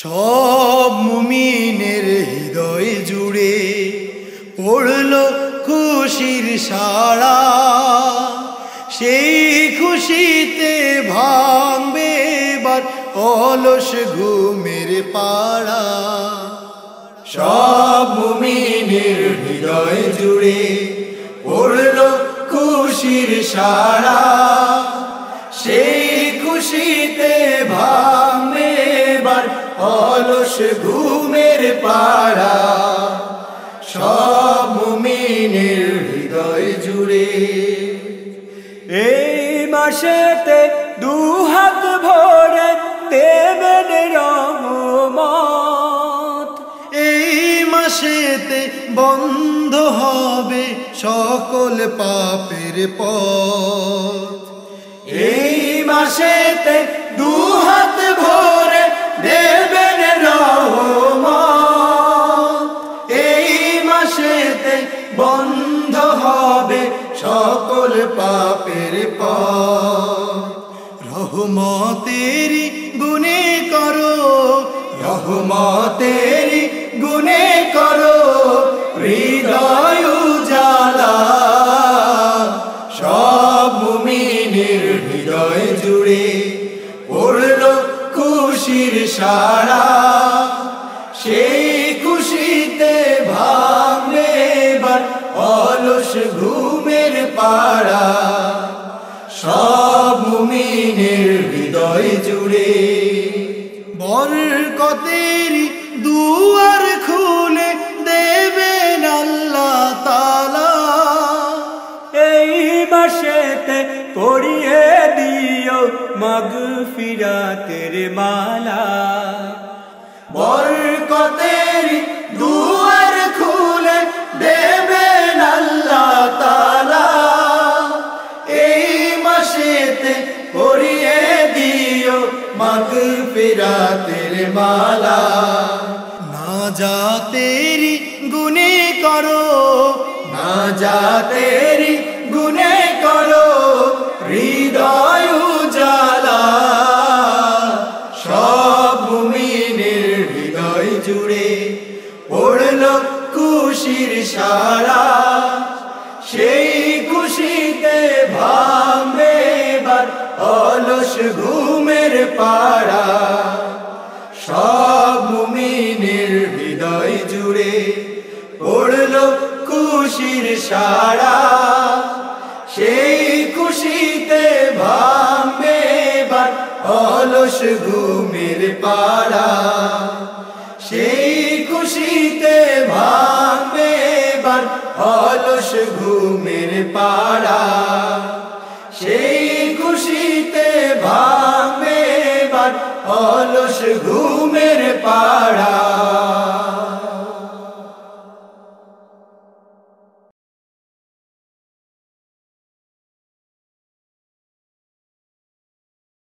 সব মুমিনের হৃদয় জুড়ে পড়ল খুশির সারা সেই খুশিতে ভাঙবে এবার অলস ঘুমের পাড়া। সব মুমিনের হৃদয় জুড়ে পড়ল খুশির সারা সেই খুশিতে এবার অলস ঘুমের পাড়া। সব মুমিনের হৃদয় জুড়ে। এই মাসেতে দু হাত ভরে দেবেন রহমত। এই মাসেতে বন্ধ হবে সকল পাপের পথ। এই মাসেতে দু বন্ধ হবে সকল পাপের পথ। রহমতেরি গুনে করো, রহমতেরি গুনে করো, হৃদয় উজালা। সব মুমিনের হৃদয় জুড়ে পড়ল খুশির সারা ঘুমের পাড়া। সব মুমিনের হৃদয় জুড়ে। বরকতেরি দুয়ার খুলে দেবেন আল্লাহ তালা এই মাসেতে পড়িয়ে দিও মগ ফিরাতের মালা। বরকতের মাসেতে পড়িয়ে দিও মাগ ফিরাতের মালা। না যা তেরি গুনে করো, না যাতেরি গুনে করো, হৃদয় উজালা। সব মুমিনের হৃদয় জুড়ে পড়ল খুশির সারা। অলস ঘুমের পাড়া, সব মুমিনের হৃদয় জুড়ে পড়ল খুশির সারা সেই খুশিতে ভাঙবে এবার অলস ঘুমের পাড়া। সেই খুশিতে ভাঙবে এবার অলস ঘুমের পাড়া। ভাঙবে এবার অলস ঘুমের পাড়া